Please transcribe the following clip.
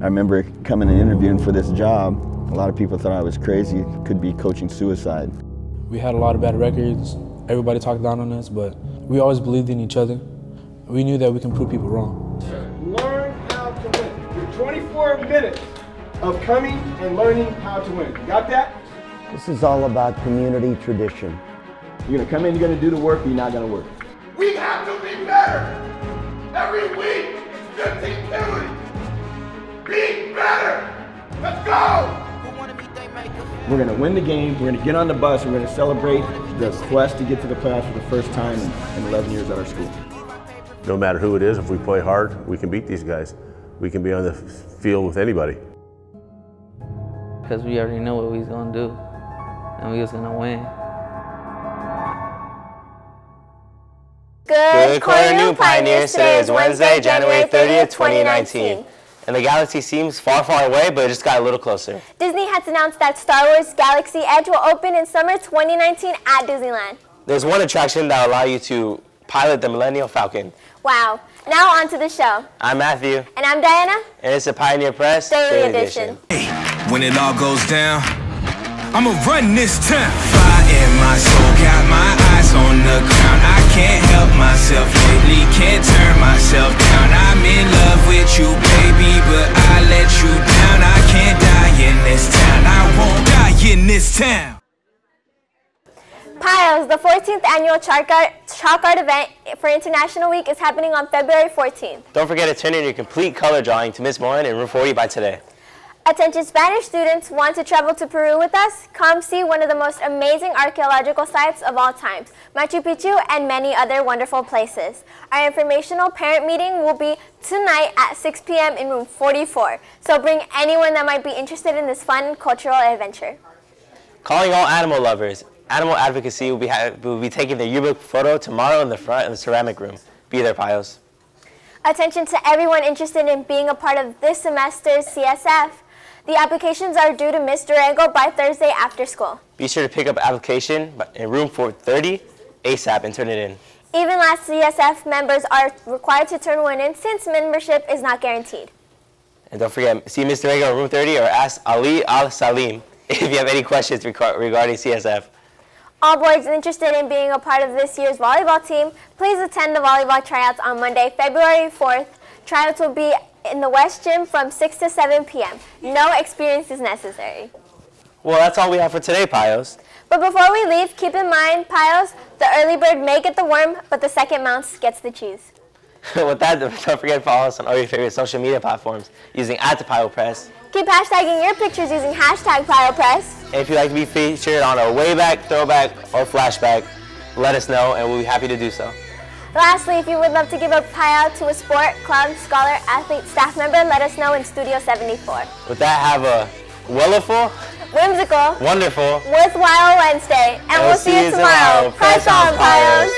I remember coming and interviewing for this job. A lot of people thought I was crazy, could be coaching suicide. We had a lot of bad records. Everybody talked down on us, but we always believed in each other. We knew that we can prove people wrong. Learn how to win. Your 24 minutes of coming and learning how to win. You got that? This is all about community tradition. You're gonna come in, you're gonna do the work, you're not gonna work. We have to be better. Every week, 15 penalties. Be better. Let's go. We're gonna win the game, we're gonna get on the bus, we're gonna celebrate the quest to get to the playoffs for the first time in, in 11 years at our school. No matter who it is, if we play hard, we can beat these guys. We can be on the field with anybody. Because we already know what we was going to do, and we was going to win. Good Corner New Pioneers. Today is Wednesday, January 30th, 2019. And the galaxy seems far, far away, but it just got a little closer. Disney has announced that Star Wars Galaxy's Edge will open in summer 2019 at Disneyland. There's one attraction that will allow you to pilot the Millennium Falcon. Wow. Now on to the show. I'm Matthew. And I'm Diana. And it's a Pioneer Press Daily, Daily Edition. Hey, when it all goes down, I'ma run this town. Fire in my soul, the 14th annual Chalk Art, event for International Week is happening on February 14th. Don't forget to turn in your complete color drawing to Ms. Morin in room 40 by today. Attention Spanish students want to travel to Peru with us? Come see one of the most amazing archaeological sites of all times, Machu Picchu and many other wonderful places. Our informational parent meeting will be tonight at 6 p.m. in room 44, so bring anyone that might be interested in this fun cultural adventure. Calling all animal lovers, Animal Advocacy will be, will be taking their yearbook photo tomorrow in the front in the ceramic room. Be there, Pios. Attention to everyone interested in being a part of this semester's CSF. The applications are due to Ms. Durango by Thursday after school. Be sure to pick up application in room 430 ASAP and turn it in. Even last CSF members are required to turn one in since membership is not guaranteed. And don't forget, see Ms. Durango in room 30 or ask Ali Al-Salim if you have any questions regarding CSF. All boys interested in being a part of this year's volleyball team, please attend the volleyball tryouts on Monday, February 4th. Tryouts will be in the West Gym from 6 to 7 p.m. No experience is necessary. Well, that's all we have for today, Pios. But before we leave, keep in mind, Pios, the early bird may get the worm, but the second mouse gets the cheese. With that, don't forget to follow us on all your favorite social media platforms using at the Pio Press. Keep hashtagging your pictures using hashtag PioPress. And if you'd like to be featured on a wayback, throwback, or flashback, let us know and we'll be happy to do so. Lastly, if you would love to give a payout to a sport, club, scholar, athlete, staff member, let us know in Studio 74. With that, have a wonderful, whimsical, wonderful, worthwhile Wednesday. And, and we'll, we'll see you tomorrow. tomorrow. Press on, Pios!